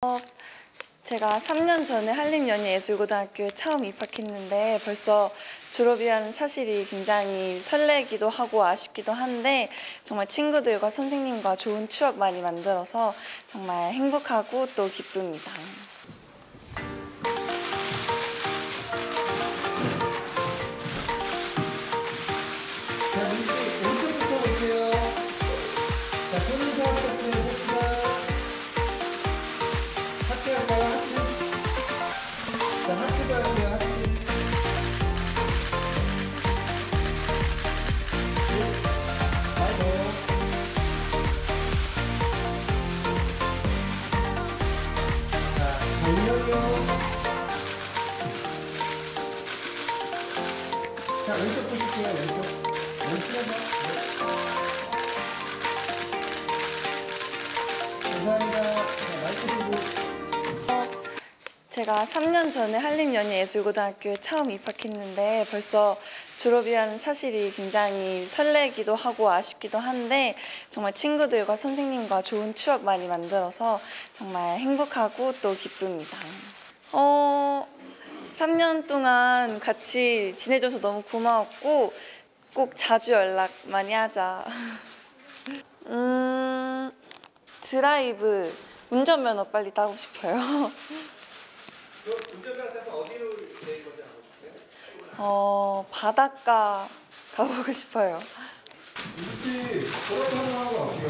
어, 제가 3년 전에 한림연예예술고등학교에 처음 입학했는데 벌써 졸업이라는 사실이 굉장히 설레기도 하고 아쉽기도 한데 정말 친구들과 선생님과 좋은 추억 많이 만들어서 정말 행복하고 또 기쁩니다. 자, 왼쪽부터 볼게요. 자, 손인사 부탁드립 자, 왼쪽 보실게요. 왼쪽. 제가 3년 전에 한림연예예술고등학교에 처음 입학했는데 벌써 졸업이라는 사실이 굉장히 설레기도 하고 아쉽기도 한데 정말 친구들과 선생님과 좋은 추억 많이 만들어서 정말 행복하고 또 기쁩니다. 어, 3년 동안 같이 지내줘서 너무 고마웠고 꼭 자주 연락 많이 하자. 음, 드라이브 운전면허 빨리 따고 싶어요. 어, 바닷가 가보고 싶어요. 할까요?